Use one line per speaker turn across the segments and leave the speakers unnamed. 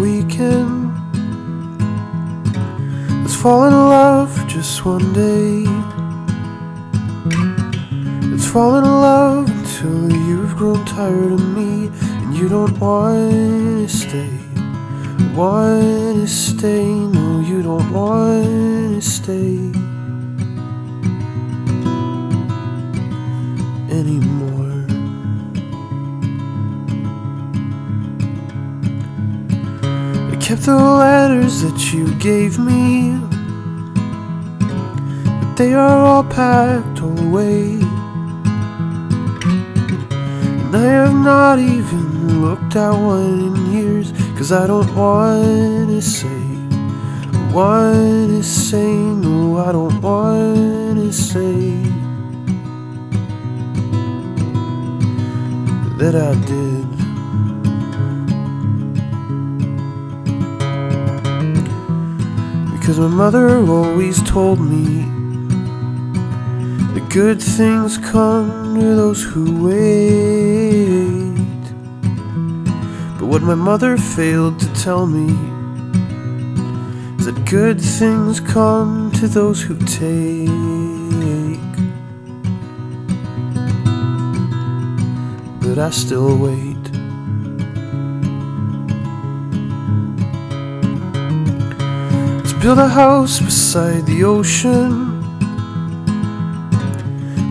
weekend. Let's fall in love for just one day. Let's fall in love until you've grown tired of me and you don't want to stay. Want to stay? No, you don't want to stay anymore. Kept the letters that you gave me, but they are all packed away. And I have not even looked at one in years, cause I don't want to say, want to say, no, I don't want to say that I did. Because my mother always told me that good things come to those who wait. But what my mother failed to tell me is that good things come to those who take. But I still wait. Let's build a house beside the ocean.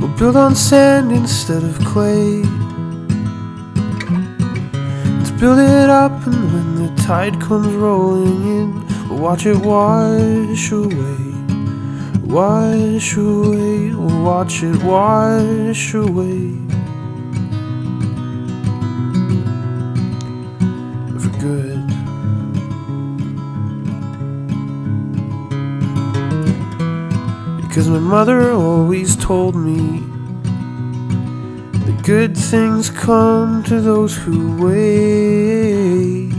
We'll build on sand instead of clay. Let's build it up, and when the tide comes rolling in, we'll watch it wash away. Wash away, we'll watch it wash away. Because my mother always told me that good things come to those who wait.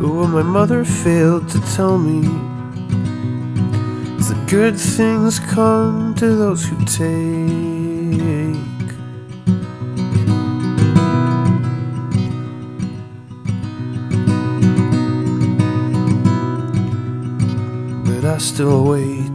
But what my mother failed to tell me is that good things come to those who take. But I still wait.